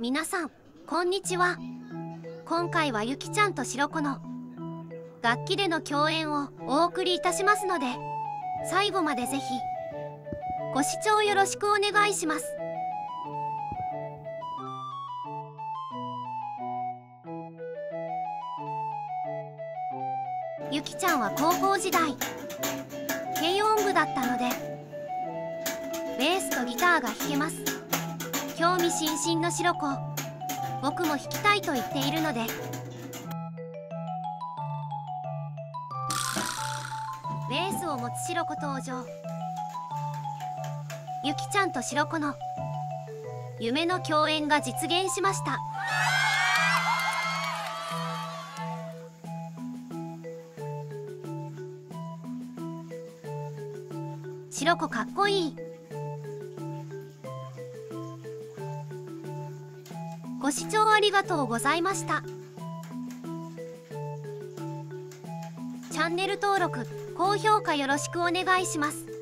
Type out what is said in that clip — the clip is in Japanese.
皆さんこんにちは。今回はゆきちゃんとしろこの楽器での共演をお送りいたしますので最後までぜひご視聴よろしくお願いします。ゆきちゃんは高校時代軽音部だったのでベースとギターが弾けます。興味津々のしろこ僕も弾きたいと言っているので。ベースを持つしろこ登場。ゆきちゃんとしろこの。夢の共演が実現しました。しろこかっこいい。ご視聴ありがとうございました。チャンネル登録高評価よろしくお願いします。